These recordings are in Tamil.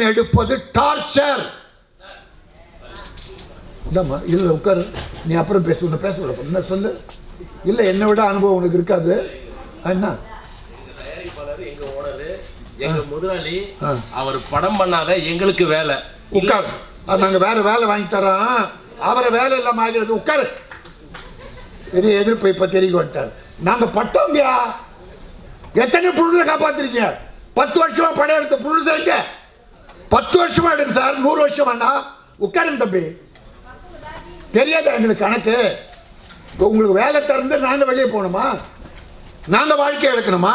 எடுப்பது டார்ச்சர் இல்லம்மா இல்ல உட்காரு. நீ அப்புறம் பேசு உன்னை பேச விட என்ன சொல்லு? இல்ல என்னை விட அனுபவம் உனக்கு இருக்காது. என்ன? முதலாளி. அவர் படம் பண்ணாத எங்களுக்கு வேலை. உட்காரு. அது நாங்க வேற வேலை வாங்கி தரோம். அவரை வேலை இல்லாம ஆகிறது. உட்காரு. பெரிய எதிர்ப்பை இப்ப தெரிவிக்க வந்துட்டார். நாங்க பட்டோங்கயா எத்தனை புழுதை காப்பாத்திருக்கீங்க? பத்து வருஷமா படம் எடுத்த புழுதை எங்க? பத்து வருஷமா எடுங்க சார் நூறு வருஷம் வேண்டாம். உட்காருங்க தம்பி. தெரியாதா எங்களுக்கு கணக்கு? உங்களுக்கு வேலை திறந்து நாங்க வெளியே போகணுமா? நாங்க வாழ்க்கை எடுக்கணுமா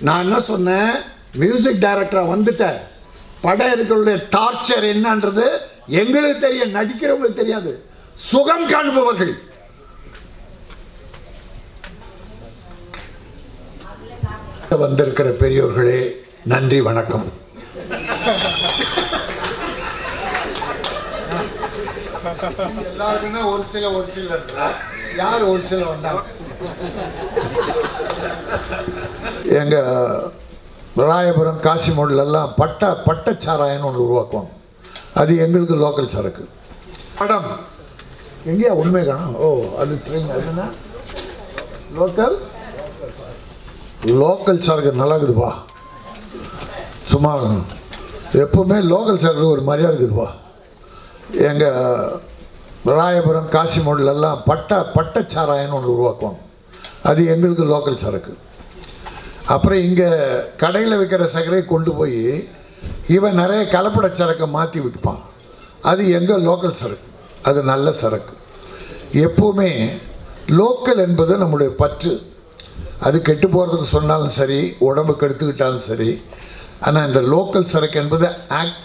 நான் என்ன சொன்னேன்? மியூசிக் டைரக்டரா வந்துட்டேன். படம் இருக்கிற டார்ச்சர் என்னன்றது எங்களுக்கு தெரியும் நடிக்கிறவங்களுக்கு தெரியாது. சுகம் காண்பவர்கள். வந்திருக்கிற பெரியோர்களே நன்றி வணக்கம். எல்லாருக்குன்னா ஒரு சில ஒரு சில யார் ஒரு சில வந்தாங்க எங்க ராயபுரம் காசிமோட்லெல்லாம் பட்ட பட்டச்சாராயம்னு ஒன்று உருவாக்குவாங்க. அது எங்களுக்கு லோக்கல் சரக்கு. படம் எங்கேயா உண்மை காணும் ஓ அது ட்ரெயின் அதுனா லோக்கல் லோக்கல் சரக்கு நல்லா இருக்குதுப்பா சும்மா எப்போவுமே லோக்கல் சரக்கு ஒரு மரியாதை இருக்குதுப்பா எங்கள் ராயபுரம் காசிமோட்லெல்லாம் பட்ட பட்டச்சாராயம்னு ஒன்று உருவாக்குவாங்க. அது எங்களுக்கு லோக்கல் சரக்கு. அப்புறம் இங்கே கடையில் விற்கிற சர்க்கரையை கொண்டு போய் இவன் நிறைய கலப்பட சரக்கை மாற்றி விற்பான். அது எங்கள் லோக்கல் சரக்கு. அது நல்ல சரக்கு. எப்போவுமே லோக்கல் என்பது நம்முடைய பற்று. அது கெட்டு போகிறதுக்கு சொன்னாலும் சரி உடம்பு கெடுத்துக்கிட்டாலும் சரி ஆனால் இந்த லோக்கல் சரக்கு என்பது ஆக்ட்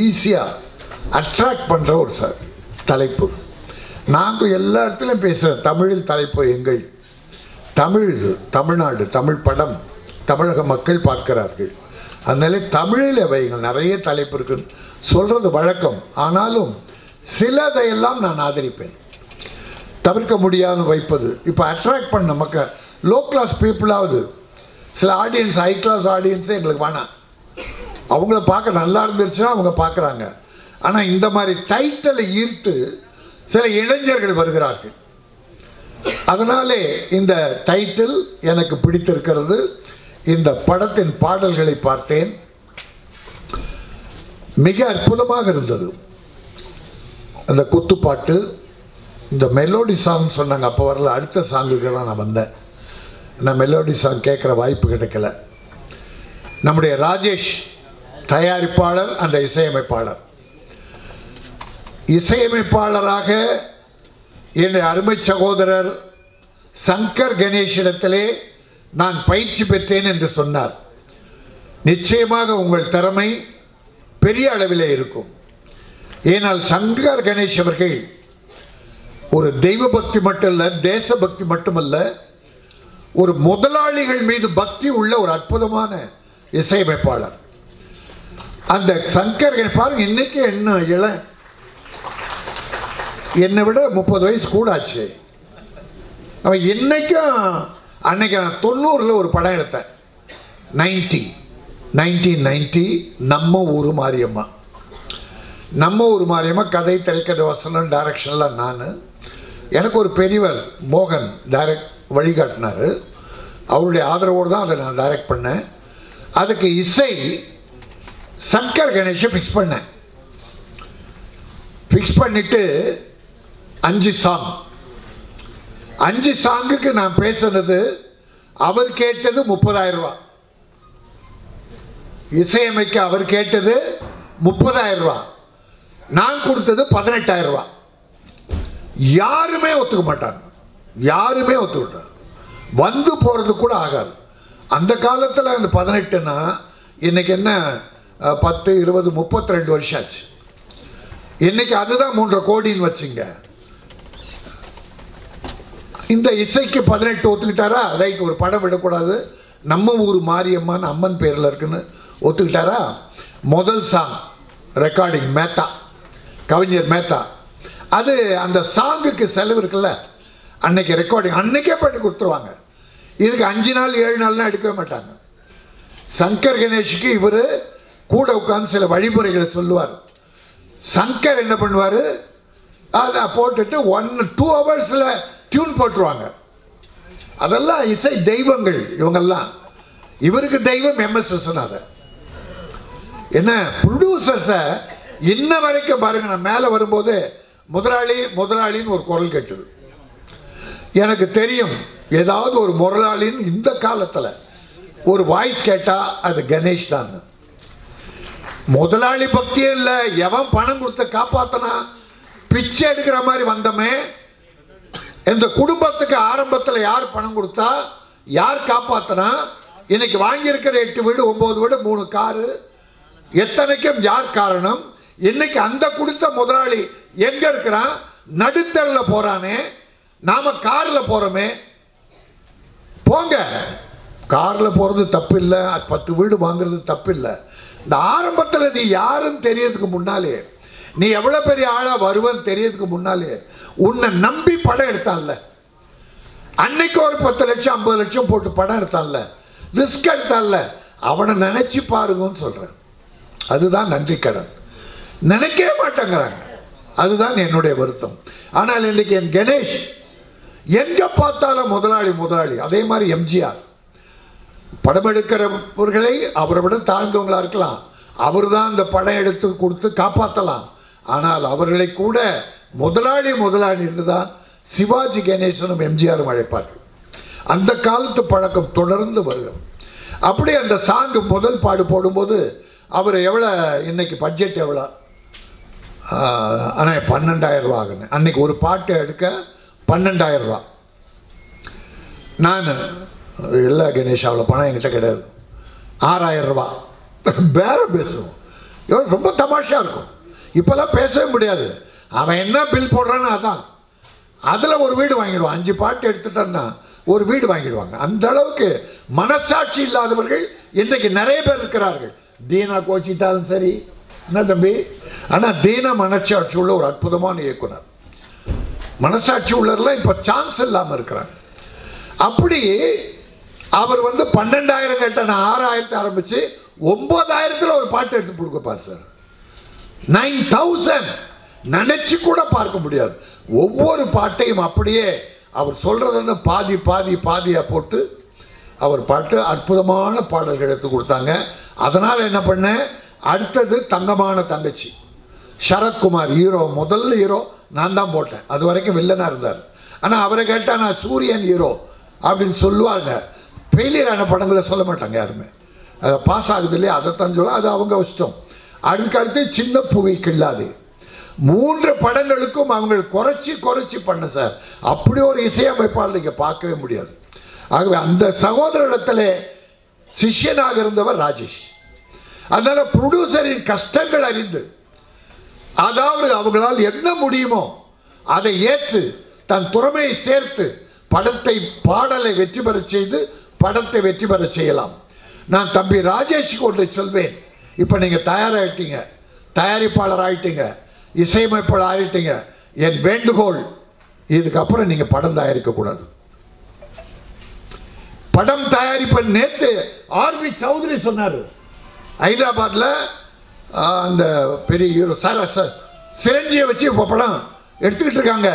ஈஸியாக அட்ராக்ட் பண்ணுற ஒரு ச தலைப்பு. நாங்கள் எல்லா இடத்துலையும் பேசுகிறேன் தமிழில் தலைப்பு எங்கள். தமிழ் தமிழ்நாடு தமிழ் படம் தமிழக மக்கள் பார்க்கிறார்கள். அதனால தமிழில் வைங்கள் நிறைய தலைப்பு இருக்குது சொல்கிறது வழக்கம். ஆனாலும் சிலதையெல்லாம் நான் ஆதரிப்பேன். தவிர்க்க முடியாமல் வைப்பது. இப்போ அட்ராக்ட் பண்ண மக்கள் லோ கிளாஸ் பீப்புளாவது சில ஆடியன்ஸ் ஹை கிளாஸ் ஆடியன்ஸே எங்களுக்கு வேணாம். அவங்கள பார்க்க நல்லா இருந்துருச்சுன்னா அவங்க பார்க்குறாங்க. ஆனால் இந்த மாதிரி டைட்டலை ஈர்த்து சில இளைஞர்கள் வருகிறார்கள். அதனாலே இந்த டைட்டில் எனக்கு பிடித்திருக்கிறது. இந்த படத்தின் பாடல்களை பார்த்தேன். மிக அற்புதமாக இருந்தது. அந்த குத்துப்பாட்டு இந்த மெலோடி சாங் சொன்னாங்க அப்போ வரல அடுத்த சாங்குக்கு தான் நான் வந்தேன். நான் மெலோடி சாங் கேட்குற வாய்ப்பு கிடைக்கல. நம்முடைய ராஜேஷ் தயாரிப்பாளர் அந்த இசையமைப்பாளர். இசையமைப்பாளராக என்னுடைய அருமை சகோதரர் சங்கர் கணேஷிடத்திலே நான் பயிற்சி பெற்றேன் என்று சொன்னார். நிச்சயமாக உங்கள் திறமை பெரிய அளவிலே இருக்கும். ஏனால் சங்கர் கணேஷ் அவர்கள் ஒரு தெய்வ பக்தி இல்லை தேசபக்தி மட்டுமல்ல ஒரு முதலாளிகள் மீது பக்தி உள்ள ஒரு அற்புதமான இசையமைப்பாளர். அந்த சங்கர் பாருங்க இன்னைக்கு என்ன இள என்னை விட முப்பது வயசு கூட ஆச்சு. அவன் இன்னைக்கும் அன்னைக்கு நான் தொண்ணூறில் ஒரு படம் எடுத்தேன். நைன்டி நைன்டீன் நைன்டி நம்ம ஊர் மாரியம்மா. நம்ம ஊர் மாரியம்மா கதை திரைக்கதை வசனம் டைரக்ஷன்லாம் நான். எனக்கு ஒரு பெரியவர் மோகன் டைரக்ட் வழிகாட்டினார். அவருடைய ஆதரவோடு தான் அதை நான் டைரக்ட் பண்ணேன். அதுக்கு இசை சங்கர் கணேஷை ஃபிக்ஸ் பண்ணேன். ஃபிக்ஸ் பண்ணிட்டு அஞ்சு சாங் அஞ்சு சாங்குக்கு நான் பேசுனது அவர் கேட்டது முப்பதாயிரம் ரூபா இசையமைக்க அவர் கேட்டது முப்பதாயிரம் ரூபா நான் கொடுத்தது பதினெட்டாயிரம் ரூபா யாருமே ஒத்துக்க மாட்டாங்க. யாருமே ஒத்துக்கிட்டாங்க வந்து போகிறது கூட ஆகாது. அந்த காலத்தில் அந்த பதினெட்டுனா இன்றைக்கி என்ன? பத்து இருபது முப்பத்தி ரெண்டு வருஷம் ஆச்சு இன்னைக்கு அதுதான் மூன்றரை கோடின்னு வச்சுங்க. இந்த இசைக்கு பதினெட்டு ஒத்துக்கிட்டாரா? ரைட் ஒரு படம் விடக்கூடாது. நம்ம ஊர் மாரியம்மான் அம்மன் பேரில் இருக்குன்னு ஒத்துக்கிட்டாரா? முதல் சாங் ரெக்கார்டிங் மேத்தா. கவிஞர் மேத்தா. அது அந்த சாங்குக்கு செலவு இருக்குல்ல. அன்னைக்கு ரெக்கார்டிங் அன்னைக்கே பண்ணி கொடுத்துருவாங்க. இதுக்கு அஞ்சு நாள் ஏழு நாள்லாம் எடுக்கவே மாட்டாங்க. சங்கர் கணேஷுக்கு இவர் கூட உட்காந்து சில வழிமுறைகளை சொல்லுவார். சங்கர் என்ன பண்ணுவார்? அதை போட்டுட்டு ஒன் டூ ஹவர்ஸில் டியூன் போட்டுருவாங்க. அதெல்லாம் இசை தெய்வங்கள் இவங்கெல்லாம். இவருக்கு தெய்வம் எம்எஸ் விஸ்வநாதன் என்ன ப்ரொடியூசர்ஸை இன்ன வரைக்கும் பாருங்க நான் மேலே வரும்போது முதலாளி முதலாளின்னு ஒரு குரல் கேட்டது. எனக்கு தெரியும் ஏதாவது ஒரு முரளாளின்னு இந்த காலத்தில் ஒரு வாய்ஸ் கேட்டால் அது கணேஷ் தான். முதலாளி பக்தியே இல்லை எவன் பணம் கொடுத்து காப்பாத்தனா? பிச்சை எடுக்கிற மாதிரி வந்தமே. இந்த குடும்பத்துக்கு ஆரம்பத்தில் யார் பணம் கொடுத்தா யார் காப்பாத்தனா? இன்னைக்கு வாங்கியிருக்கிற எட்டு வீடு ஒன்பது வீடு மூணு காரு. எத்தனைக்கும் யார் காரணம்? இன்னைக்கு அந்த கொடுத்த முதலாளி எங்க இருக்கிறான்? நடுத்தரில் போறானே. நாம காரில் போறோமே. போங்க. காரில் போகிறது தப்பு இல்லை பத்து வீடு வாங்குறது தப்பு இல்லை இந்த ஆரம்பத்தில் நீ யாருன்னு தெரியறதுக்கு முன்னாலே நீ எவ்வளோ பெரிய ஆளாக வருவன்னு தெரியறதுக்கு முன்னாலே உன்னை நம்பி படம் எடுத்தான்ல. அன்னைக்கு ஒரு பத்து லட்சம் ஐம்பது லட்சம் போட்டு படம் எடுத்தான்ல. ரிஸ்க் எடுத்தான்ல. அவனை நினச்சி பாருங்கன்னு சொல்கிறேன் அதுதான் நன்றி கடன். நினைக்கவே மாட்டேங்கிறாங்க. அதுதான் என்னுடைய வருத்தம். ஆனால் இன்னைக்கு என் கணேஷ் எங்க பார்த்தாலும் முதலாளி முதலாளி. அதே மாதிரி எம்ஜிஆர். படம் எடுக்கிறவர்களை அவரை விட தாழ்ந்தவங்களா இருக்கலாம். அவர் தான் அந்த படம் எடுத்து கொடுத்து காப்பாற்றலாம் ஆனால் அவர்களை கூட முதலாளி முதலாளி என்று தான் சிவாஜி கணேசனும் எம்ஜிஆரும் அழைப்பார்கள். அந்த காலத்து பழக்கம் தொடர்ந்து வருகிறது அப்படி அந்த சாங்கு முதல் பாடு போடும்போது அவர் எவ்வளோ இன்னைக்கு பட்ஜெட் எவ்வளோ? ஆனால் பன்னெண்டாயிரம் ரூபா ஆகுன்னு அன்னைக்கு ஒரு பாட்டு எடுக்க பன்னெண்டாயிரம் ரூபா. நான் இல்லை கணேஷ் அவ்வளோ பணம் என்கிட்ட கிடையாது. ஆறாயிரம் ரூபா. பேரம் பேசுவோம். ரொம்ப தமாஷா இருக்கும். இப்போல்லாம் பேசவே முடியாது. அவன் என்ன பில் போடுறான்னு அதான். அதில் ஒரு வீடு வாங்கிடுவான். அஞ்சு பாட்டு எடுத்துட்டான்னா ஒரு வீடு வாங்கிடுவாங்க. அந்த அளவுக்கு மனசாட்சி இல்லாதவர்கள் இன்றைக்கு நிறைய பேர் இருக்கிறார்கள். தீனா கோச்சிட்டாலும் சரி. என்ன தம்பி? ஆனால் தீன மனசாட்சி உள்ள ஒரு அற்புதமான இயக்குனர். மனசாட்சி உள்ளதெல்லாம் இப்போ சான்ஸ் இல்லாமல் இருக்கிறாங்க. அப்படி அவர் வந்து பன்னெண்டாயிரம் கேட்ட நான் ஆறாயிரத்தை ஆரம்பித்து ஒன்பதாயிரத்தில் ஒரு பாட்டு எடுத்து கொடுக்கப்பார் சார் நைன் தௌசண்ட் நினைச்சு கூட பார்க்க முடியாது. ஒவ்வொரு பாட்டையும் அப்படியே அவர் சொல்றதுன்னு பாதி பாதி பாதியாக போட்டு அவர் பாட்டு அற்புதமான பாடல்கள் எடுத்து கொடுத்தாங்க. அதனால் என்ன பண்ணேன் அடுத்தது தங்கமான தங்கச்சி. சரத்குமார் ஹீரோ முதல் ஹீரோ நான் தான் போட்டேன். அது வரைக்கும் வில்லனாக இருந்தார். ஆனால் அவரை கேட்டால் நான் சூரியன் ஹீரோ அப்படின்னு சொல்லுவாங்க. ஃபெயிலியரான படங்களை சொல்ல மாட்டாங்க யாருமே. அதை பாஸ் ஆகுது இல்லையா? அதைத்தான் சொல்ல அது அவங்க இஷ்டம். அதுக்கடுத்து சின்ன புவி கில்லாது. மூன்று படங்களுக்கும் அவங்க குறைச்சி குறைச்சி பண்ண சார். அப்படி ஒரு இசையமைப்பாளர் இங்கே பார்க்கவே முடியாது. ஆகவே அந்த சகோதரிடத்திலே சிஷ்யனாக இருந்தவர் ராஜேஷ். அதனால ப்ரொடியூசரின் கஷ்டங்கள் அறிந்து அதாவது அவங்களால் என்ன முடியுமோ அதை ஏற்று தன் திறமையை சேர்த்து படத்தை பாடலை வெற்றி பெற செய்து படத்தை வெற்றி பெற செய்யலாம். நான் தம்பி ராஜேஷுக்கு ஒன்றை சொல்வேன். இப்போ நீங்கள் தயாராகிட்டீங்க தயாரிப்பாளர் ஆகிட்டீங்க இசையமைப்பாளர் ஆகிட்டீங்க என் வேண்டுகோள் இதுக்கப்புறம் நீங்கள் படம் தயாரிக்கக்கூடாது படம் தயாரிப்ப நேற்று ஆர்வி சௌத்ரி சொன்னார். ஹைதராபாத்தில் அந்த பெரிய சார சிரஞ்சியை வச்சு இப்போ படம் எடுத்துக்கிட்டு இருக்காங்க.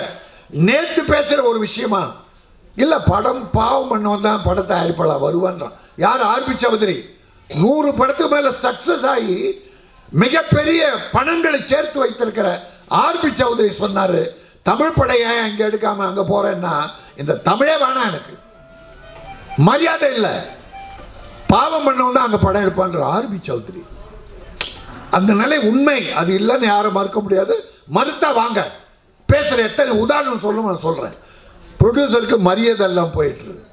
நேற்று பேசுகிற ஒரு விஷயமா? இல்லை படம் பாவம் பண்ணவன் தான் படத்தை தயாரிப்பாளர் வருவான்றான். யார்? ஆர்பி சௌதரி. நூறு படத்துக்கு மேலே சக்ஸஸ் ஆகி மிகப்பெரிய பணங்களை சேர்த்து வைத்திருக்கிற ஆர்பி சௌதரி சொன்னார் தமிழ் படையை அங்கே எடுக்காமல் அங்கே போகிறேன்னா இந்த தமிழே வேணாம் எனக்கு. மரியாதை இல்லை. பாவம் பண்ணவன் தான் அங்கே படம் எடுப்பான்ற ஆர்பி சௌத்ரி. அந்த நிலை உண்மை. அது இல்லைன்னு யாரும் மறுக்க முடியாது. மறுத்தா வாங்க. பேசுகிற எத்தனை உதாரணம் சொல்லும் நான் சொல்கிறேன் ப்ரொடியூசருக்கு மரியாதை எல்லாம் போயிட்டு.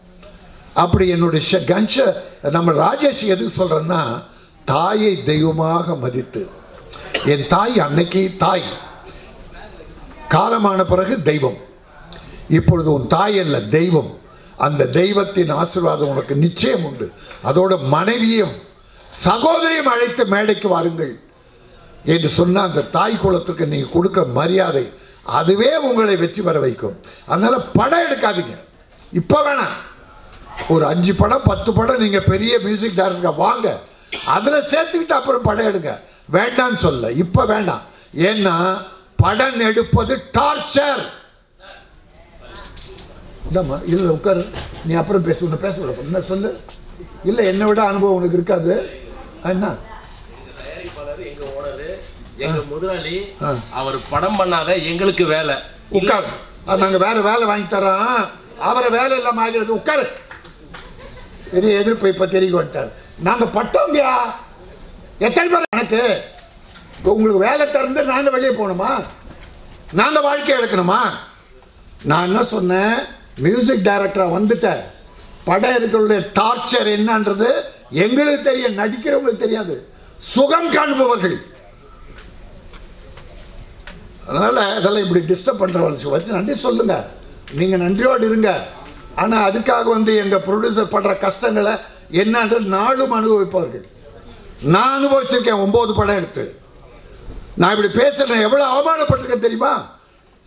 அப்படி என்னுடைய ஷ- கன்ஷ நம்ம ராஜேஷ் எதுக்கு சொல்கிறேன்னா தாயை தெய்வமாக மதித்து. என் தாய் அன்னைக்கு தாய். காலமான பிறகு தெய்வம். இப்பொழுது உன் தாய் அல்ல தெய்வம். அந்த தெய்வத்தின் ஆசீர்வாதம் உனக்கு நிச்சயம் உண்டு. அதோட மனைவியும் சகோதரியும் அழைத்து மேடைக்கு வாருங்கள். என்று சொன்ன அந்த தாய் குலத்துக்கு நீங்க கொடுக்கிற மரியாதை அதுவே உங்களை வெற்றி பெற வைக்கும். அதனால படம் எடுக்காதீங்க. இப்ப வேணாம். ஒரு அஞ்சு படம் பத்து படம் நீங்க பெரிய மியூசிக் டைரக்டர் வாங்க. அதில் சேர்த்துக்கிட்டு அப்புறம் படம் எடுங்க. வேண்டாம்னு சொல்ல இப்போ வேண்டாம். ஏன்னா படம் எடுப்பது டார்ச்சர் இந்தாம்மா இல்லை உட்காரு. நீ அப்புறம் பேசு உன்னை பேச விட என்ன சொல்லு. இல்லை என்னை விட அனுபவம் உனக்கு இருக்காது. என்ன? எங்க முதலாளி. அவர் படம் பண்ணாத எங்களுக்கு வேலை. உட்காரு. அது நாங்கள் வேற வேலை வாங்கி தரோம். அவரை வேலை இல்லாமல் ஆகிறது உட்காரு. பெரிய எதிர்ப்பு இப்போ தெரிய வந்துட்டார் நாங்கள் பட்டோங்கயா எத்தனை பேர் எனக்கு? உங்களுக்கு வேலை திறந்து நாங்கள் வெளியே போகணுமா? நாங்கள் வாழ்க்கை எடுக்கணுமா நான் என்ன சொன்னேன்? மியூசிக் டைரக்டராக வந்துட்டேன். படம் இருக்கிறவருடைய டார்ச்சர் என்னன்றது எங்களுக்கு தெரியும் நடிக்கிறவங்களுக்கு தெரியாது. சுகம் காண்பவர்கள். அதனால் இதெல்லாம் இப்படி டிஸ்டர்ப் பண்ணுறவங்க வச்சு நன்றி சொல்லுங்கள் நீங்கள் நன்றியோடு இருங்க. ஆனால் அதுக்காக வந்து எங்கள் ப்ரொடியூசர் படுற கஷ்டங்களை என்னன்றது நாளும் அனுபவிப்பார்கள் நான் அனுபவிச்சிருக்கேன் ஒம்பது படம் எடுத்து. நான் இப்படி பேசுகிறேன் எவ்வளோ அவமானப்பட்டிருக்கேன் தெரியுமா?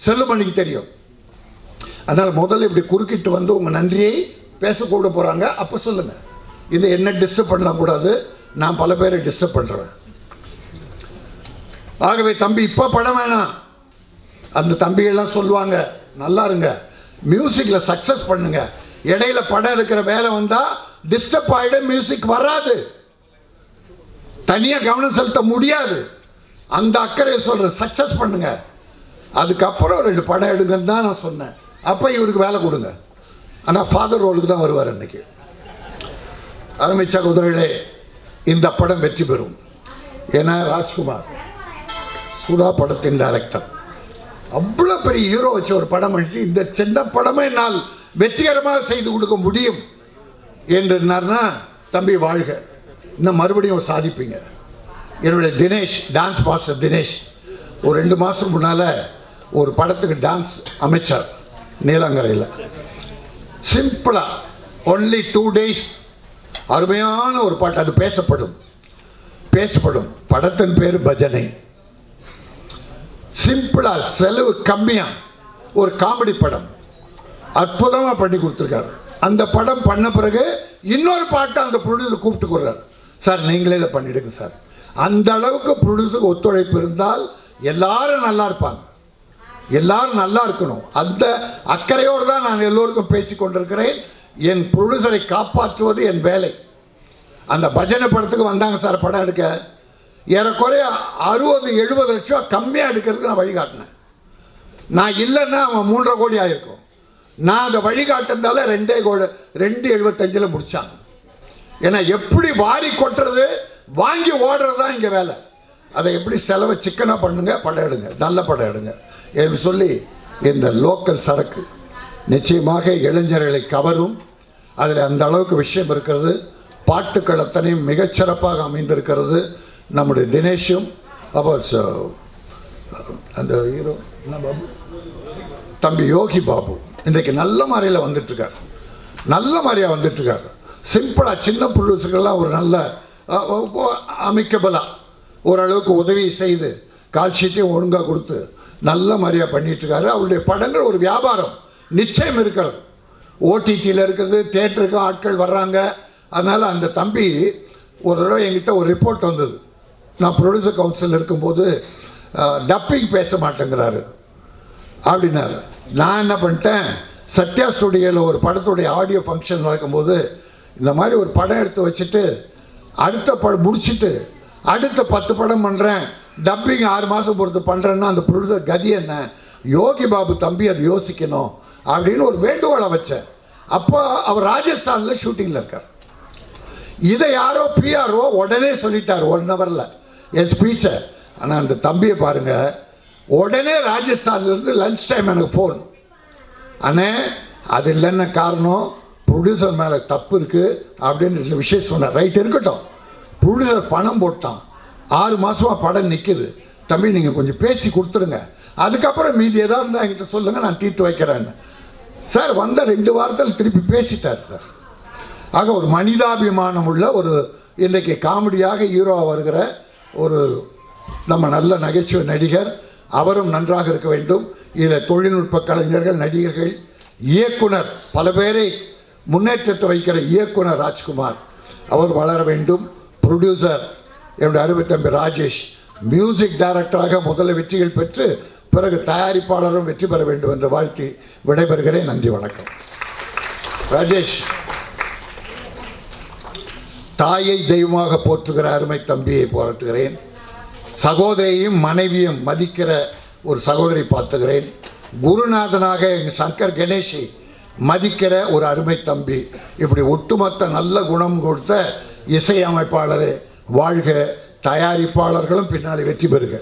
செல்லுமணிக்கு தெரியும். அதனால் முதல்ல இப்படி குறுக்கிட்டு வந்து உங்கள் நன்றியை பேசக்கூட போகிறாங்க அப்போ சொல்லுங்கள் இது என்ன டிஸ்டர்ப் பண்ணக்கூடாது நான் பல பேரை டிஸ்டர்ப் பண்ணுறேன் ஆகவே தம்பி இப்போ படம் வேணாம். அந்த தம்பிகள்லாம் சொல்லுவாங்க நல்லா இருங்க மியூசிக்கில் சக்ஸஸ் பண்ணுங்க. இடையில படம் எடுக்கிற வேலை வந்தால் டிஸ்டர்ப் ஆகிடும் மியூசிக் வராது. தனியாக கவனம் செலுத்த முடியாது. அந்த அக்கறையில் சொல்கிறேன் சக்ஸஸ் பண்ணுங்க. அதுக்கப்புறம் ரெண்டு படம் எடுங்கன்னு தான் நான் சொன்னேன். அப்போ இவருக்கு வேலை கொடுங்க. ஆனால் ஃபாதர் ரோலுக்கு தான் வருவார் அன்னைக்கு. ஆரம்பிச்ச குதிரைகளே இந்த படம் வெற்றி பெறும். ஏன்னா ராஜ்குமார் சுறா படத்தின் டைரக்டர் அவ்வளோ பெரிய ஹீரோ வச்சு ஒரு படம் பண்ணிட்டு இந்த சின்ன படமே என்னால் வெற்றிகரமாக செய்து கொடுக்க முடியும் என்றார்னா தம்பி வாழ்க. இன்னும் மறுபடியும் சாதிப்பீங்க. என்னுடைய தினேஷ் டான்ஸ் மாஸ்டர் தினேஷ். ஒரு ரெண்டு மாதம் முன்னால் ஒரு படத்துக்கு டான்ஸ் அமைச்சார் நீலாங்கரையில். சிம்பிளாக ஒன்லி டூ டேஸ் அருமையான ஒரு பாட்டு. அது பேசப்படும். பேசப்படும். படத்தின் பேர் பஜனை. சிம்பிளா செலவு கம்மியா. ஒரு காமெடி படம். அற்புதமா பண்ணி கொடுத்துருக்காரு. அந்த படம் பண்ண பிறகு இன்னொரு பாட்டை அந்த ப்ரொடியூசர் கூப்பிட்டு கொடுறாரு சார் நீங்களே இதை பண்ணிடுங்க சார். அந்த அளவுக்கு ப்ரொடியூசருக்கு ஒத்துழைப்பு இருந்தால் எல்லாரும் நல்லா இருப்பாங்க. எல்லாரும் நல்லா இருக்கணும். அந்த அக்கறையோடு தான் நான் எல்லோருக்கும் பேசி கொண்டிருக்கிறேன். என் ப்ரொடியூசரை காப்பாற்றுவது என் வேலை. அந்த பஜனை படத்துக்கு வந்தாங்க சார் படம் எடுக்க. ஏறக்குறைய அறுபது எழுபது லட்சம் கம்மியாக எடுக்கிறதுக்கு நான் வழிகாட்டினேன். நான் இல்லைன்னா அவன் மூன்றரை கோடி ஆகிருக்கும் நான் அதை வழிகாட்டுறதால ரெண்டே கோடி ரெண்டு எழுபத்தஞ்சில் முடிச்சாங்க ஏன்னா எப்படி வாரி கொட்டுறது வாங்கி ஓடுறது தான் இங்கே வேலை. அதை எப்படி செலவை சிக்கனாக பண்ணுங்க படம் எடுங்க நல்ல படம் எடுங்க என்று சொல்லி இந்த லோக்கல் சரக்கு நிச்சயமாக இளைஞர்களை கவரும். அதில் அந்த அளவுக்கு விஷயம் இருக்கிறது. பாட்டுக்கள் அத்தனையும் மிகச்சிறப்பாக அமைந்திருக்கிறது. நம்முடைய தினேஷும் அவர் அந்த ஹீரோ என்ன பாபு? தம்பி யோகி பாபு. இன்றைக்கு நல்ல மாதிரியில் வந்துட்டுருக்கார். நல்ல மாதிரியாக வந்துட்டுருக்கார். சிம்பிளாக சின்ன ப்ரொடியூசர்கள்லாம் ஒரு நல்ல அமைக்கபலாக ஓரளவுக்கு உதவி செய்து கால்ஷீட்டையும் ஒழுங்காக கொடுத்து நல்ல மாதிரியாக பண்ணிட்டுருக்காரு. அவருடைய படங்கள் ஒரு வியாபாரம். நிச்சயம் இருக்கிறது. ஓடிடியில் இருக்குது தேட்டருக்கு ஆட்கள் வர்றாங்க. அதனால் அந்த தம்பி ஒரு தடவை எங்கிட்ட ஒரு ரிப்போர்ட் வந்தது. நான் ப்ரொடியூசர் கவுன்சில் இருக்கும்போது டப்பிங் பேச மாட்டேங்கிறாரு. அப்படின்னாரு. நான் என்ன பண்ணிட்டேன் சத்யா ஸ்டுடியோவில் ஒரு படத்துடைய ஆடியோ ஃபங்க்ஷன் நடக்கும்போது இந்த மாதிரி ஒரு படம் எடுத்து வச்சுட்டு அடுத்த படம் முடிச்சுட்டு அடுத்த பத்து படம் பண்ணுறேன் டப்பிங் ஆறு மாதம் பொறுத்து பண்ணுறேன்னா அந்த ப்ரொடியூசர் கதி என்ன? யோகி பாபு தம்பி அதை யோசிக்கணும் அப்படின்னு ஒரு வேண்டுகோளை வச்சேன். அப்போ அவர் ராஜஸ்தானில் ஷூட்டிங்கில் இருக்கார். இதை யாரோ பிஆர்ஓ உடனே சொல்லிட்டார் ஒன் ஹவரில் என் ஸ்பீச்சை ஆனால் அந்த தம்பியை பாருங்க. உடனே ராஜஸ்தான்லேருந்து லஞ்ச் டைம் எனக்கு ஃபோன் அண்ணே அது இல்லைன்னு காரணம் ப்ரொடியூசர் மேலே தப்பு இருக்குது அப்படின்னு விஷயம் சொன்னார். ரைட் இருக்கட்டும். ப்ரொடியூசர் பணம் போட்டான். ஆறு மாதமாக படம் நிற்குது தம்பி நீங்கள் கொஞ்சம் பேசி கொடுத்துருங்க. அதுக்கப்புறம் மீதி ஏதாவது இருந்தால் என்கிட்ட சொல்லுங்கள் நான் தீர்த்து வைக்கிறேன்னு. சார் வந்த ரெண்டு வாரத்தில் திருப்பி பேசிட்டார் சார். ஆக ஒரு மனிதாபிமானம் உள்ள ஒரு இன்றைக்கு காமெடியாக ஹீரோவாக வருகிற ஒரு நம்ம நல்ல நகைச்சுவை நடிகர் அவரும் நன்றாக இருக்க வேண்டும். இதில் தொழில்நுட்ப கலைஞர்கள் நடிகர்கள் இயக்குனர் பல பேரை முன்னேற்றத்தை வைக்கிற இயக்குனர் ராஜ்குமார். அவர் வளர வேண்டும். ப்ரொடியூசர் என்னுடைய அருமை ராஜேஷ் மியூசிக் டைரக்டராக முதல்ல வெற்றிகள் பெற்று பிறகு தயாரிப்பாளரும் வெற்றி பெற வேண்டும் என்று வாழ்த்தி விடைபெறுகிறேன். நன்றி வணக்கம். ராஜேஷ். தாயை தெய்வமாக போற்றுகிற அருமை தம்பியை போராட்டுகிறேன் சகோதரியையும் மனைவியும் மதிக்கிற ஒரு சகோதரி பார்த்துகிறேன். குருநாதனாக எங்கள் சங்கர் கணேஷை மதிக்கிற ஒரு அருமை தம்பி. இப்படி ஒட்டுமொத்த நல்ல குணம் கொடுத்த இசையமைப்பாளர் வாழ்க தயாரிப்பாளர்களும் பின்னாலே வெற்றி பெறுக.